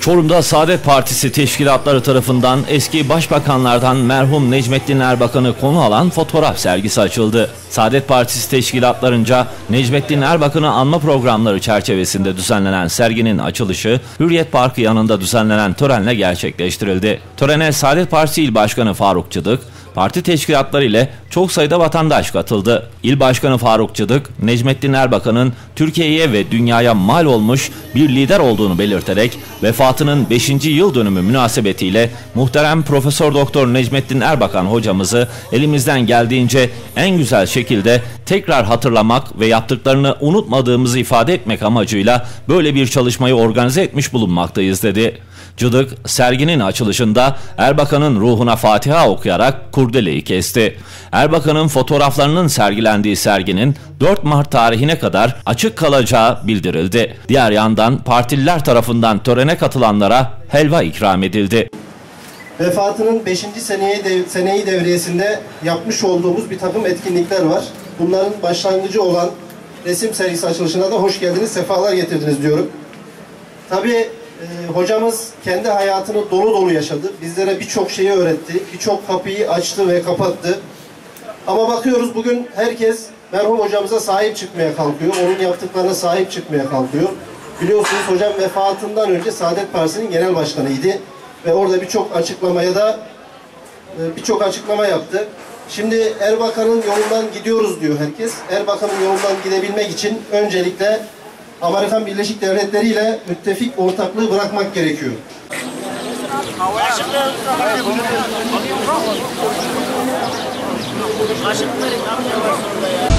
Çorum'da Saadet Partisi teşkilatları tarafından eski başbakanlardan merhum Necmettin Erbakan'ı konu alan fotoğraf sergisi açıldı. Saadet Partisi teşkilatlarınca Necmettin Erbakan'ı anma programları çerçevesinde düzenlenen serginin açılışı Hürriyet Parkı yanında düzenlenen törenle gerçekleştirildi. Törene Saadet Partisi İl Başkanı Faruk Çıdık, parti teşkilatları ile çok sayıda vatandaş katıldı. İl Başkanı Faruk Çıdık, Necmettin Erbakan'ın Türkiye'ye ve dünyaya mal olmuş bir lider olduğunu belirterek vefatının 5. yıl dönümü münasebetiyle muhterem Profesör Doktor Necmettin Erbakan hocamızı elimizden geldiğince en güzel şekilde tekrar hatırlamak ve yaptıklarını unutmadığımızı ifade etmek amacıyla böyle bir çalışmayı organize etmiş bulunmaktayız dedi. Cıdık serginin açılışında Erbakan'ın ruhuna Fatiha okuyarak kurdeleyi kesti. Erbakan'ın fotoğraflarının sergilendiği serginin 4 Mart tarihine kadar açık kalacağı bildirildi. Diğer yandan partililer tarafından törene katılanlara helva ikram edildi. Vefatının 5. seneyi, dev, seneyi devriyesinde yapmış olduğumuz bir takım etkinlikler var. Bunların başlangıcı olan resim sergisi açılışına da hoş geldiniz, sefalar getirdiniz diyorum. Tabii e, hocamız kendi hayatını dolu dolu yaşadı. Bizlere birçok şeyi öğretti. Birçok kapıyı açtı ve kapattı. Ama bakıyoruz bugün herkes merhum hocamıza sahip çıkmaya kalkıyor. Onun yaptıklarına sahip çıkmaya kalkıyor. Biliyorsunuz hocam vefatından önce Saadet Partisi'nin genel başkanıydı. Ve orada birçok açıklamaya da e, birçok açıklama yaptı. Şimdi Erbakan'ın yolundan gidiyoruz diyor herkes. Erbakan'ın yolundan gidebilmek için öncelikle Amerikan Birleşik Devletleri ile müttefik ortaklığı bırakmak gerekiyor. Kaşıkları